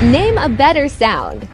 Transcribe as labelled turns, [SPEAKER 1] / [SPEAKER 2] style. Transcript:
[SPEAKER 1] Name a better sound.